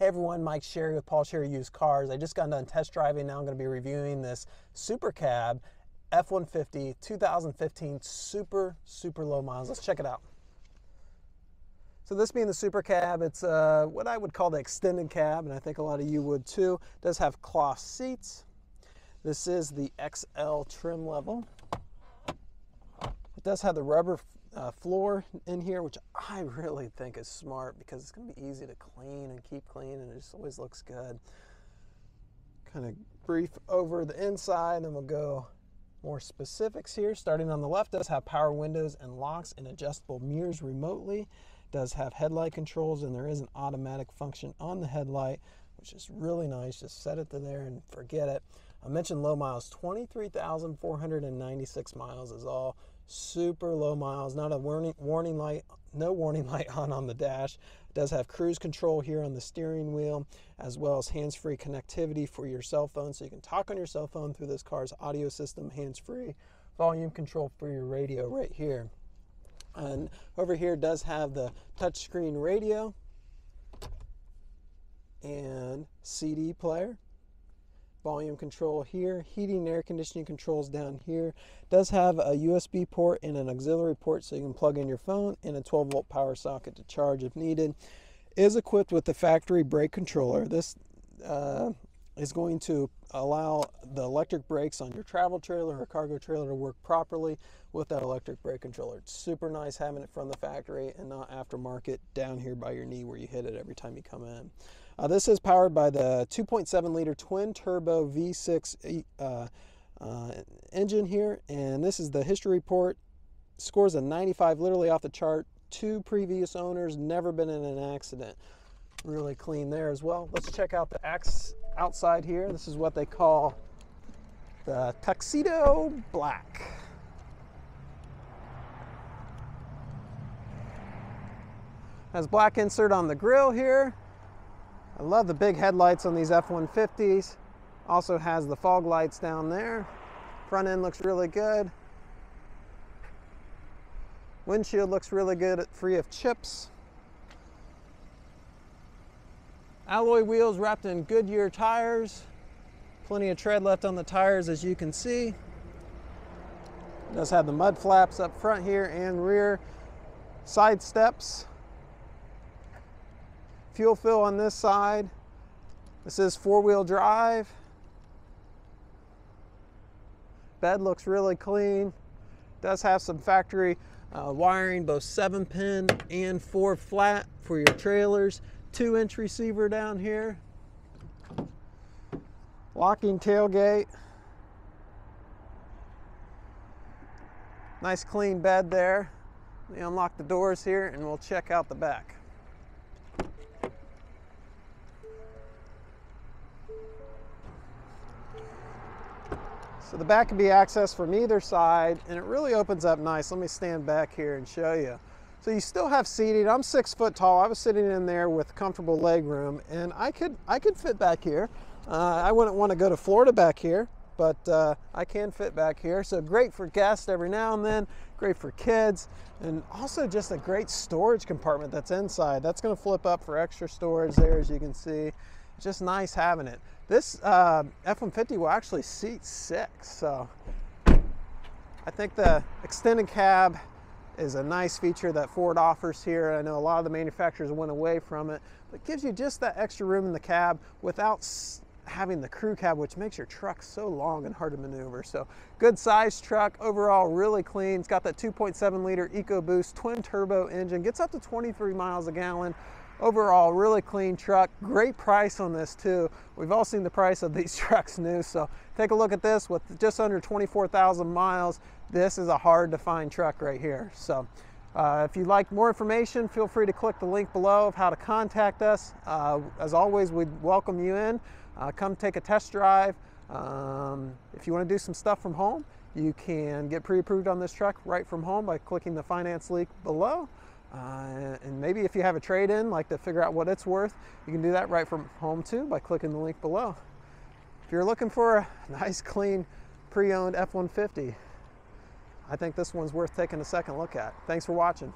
Hey everyone, Mike Sherry with Paul Sherry Used Cars. I just got done test driving. Now I'm going to be reviewing this Super Cab F-150 2015 super, super low miles. Let's check it out. So this being the Super Cab, it's uh, what I would call the extended cab, and I think a lot of you would too. It does have cloth seats. This is the XL trim level. It does have the rubber uh, floor in here, which I really think is smart because it's going to be easy to clean and keep clean, and it just always looks good. Kind of brief over the inside, then we'll go more specifics here. Starting on the left, does have power windows and locks and adjustable mirrors remotely. Does have headlight controls, and there is an automatic function on the headlight, which is really nice. Just set it to there and forget it. I mentioned low miles, 23,496 miles is all super low miles, not a warning, warning light, no warning light on on the dash. It does have cruise control here on the steering wheel, as well as hands-free connectivity for your cell phone, so you can talk on your cell phone through this car's audio system, hands-free, volume control for your radio right here. And over here does have the touchscreen radio and CD player volume control here, heating and air conditioning controls down here. Does have a USB port and an auxiliary port so you can plug in your phone and a 12 volt power socket to charge if needed. Is equipped with the factory brake controller. This uh, is going to allow the electric brakes on your travel trailer or cargo trailer to work properly with that electric brake controller. It's super nice having it from the factory and not aftermarket down here by your knee where you hit it every time you come in. Uh, this is powered by the 2.7 liter twin turbo V6 uh, uh, engine here, and this is the history report. Scores a 95, literally off the chart. Two previous owners, never been in an accident. Really clean there as well. Let's check out the axe outside here. This is what they call the Tuxedo Black. Has black insert on the grill here. I love the big headlights on these F-150s. Also has the fog lights down there. Front end looks really good. Windshield looks really good, free of chips. Alloy wheels wrapped in Goodyear tires. Plenty of tread left on the tires as you can see. It does have the mud flaps up front here and rear. Side steps fuel fill on this side. This is four-wheel drive. Bed looks really clean. Does have some factory uh, wiring, both seven pin and four flat for your trailers. Two inch receiver down here. Locking tailgate. Nice clean bed there. Let me unlock the doors here and we'll check out the back. So the back can be accessed from either side and it really opens up nice. Let me stand back here and show you. So you still have seating. I'm six foot tall. I was sitting in there with comfortable leg room and I could, I could fit back here. Uh, I wouldn't want to go to Florida back here, but uh, I can fit back here. So great for guests every now and then, great for kids, and also just a great storage compartment that's inside. That's gonna flip up for extra storage there as you can see just nice having it. This uh, F-150 will actually seat six, so I think the extended cab is a nice feature that Ford offers here. I know a lot of the manufacturers went away from it, but it gives you just that extra room in the cab without having the crew cab, which makes your truck so long and hard to maneuver. So good size truck, overall really clean. It's got that 2.7 liter EcoBoost twin turbo engine, gets up to 23 miles a gallon. Overall, really clean truck. Great price on this too. We've all seen the price of these trucks new, so take a look at this with just under 24,000 miles. This is a hard to find truck right here. So uh, if you'd like more information, feel free to click the link below of how to contact us. Uh, as always, we'd welcome you in. Uh, come take a test drive. Um, if you want to do some stuff from home, you can get pre-approved on this truck right from home by clicking the finance link below. Uh, and maybe if you have a trade-in, like to figure out what it's worth, you can do that right from home too by clicking the link below. If you're looking for a nice, clean, pre-owned F-150, I think this one's worth taking a second look at. Thanks for watching.